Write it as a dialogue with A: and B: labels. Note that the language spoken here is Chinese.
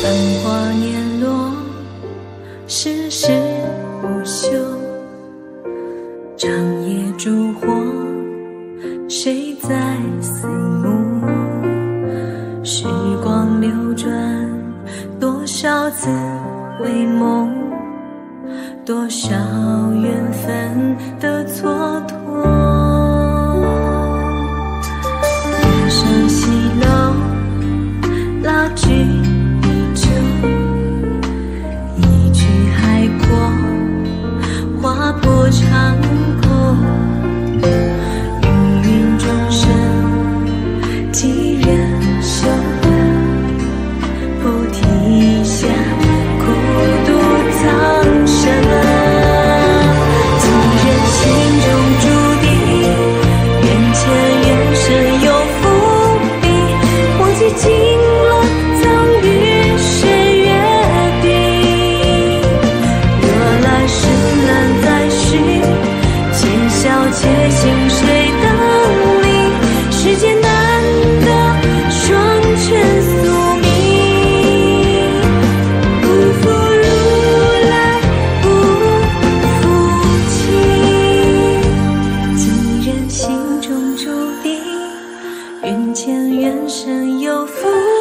A: 繁花年落，世事无休。长夜烛火，谁在思慕？时光。流转多少次回眸多少缘分的错缘浅缘深，有负。